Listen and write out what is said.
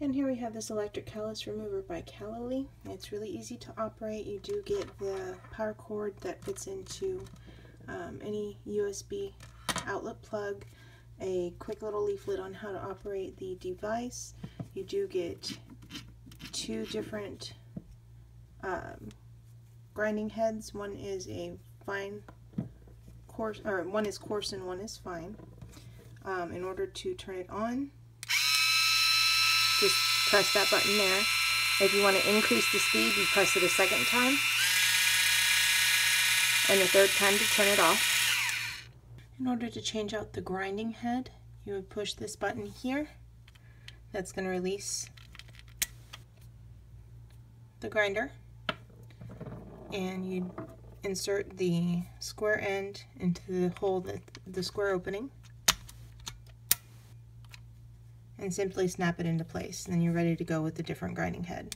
And here we have this electric callus remover by Calily. It's really easy to operate. You do get the power cord that fits into um, any USB outlet plug, a quick little leaflet on how to operate the device. You do get two different um, grinding heads. One is a fine coarse, or one is coarse and one is fine. Um, in order to turn it on, just press that button there. If you want to increase the speed, you press it a second time. And the third time to turn it off. In order to change out the grinding head, you would push this button here. That's going to release the grinder. And you insert the square end into the hole, that, the square opening and simply snap it into place. And then you're ready to go with the different grinding head.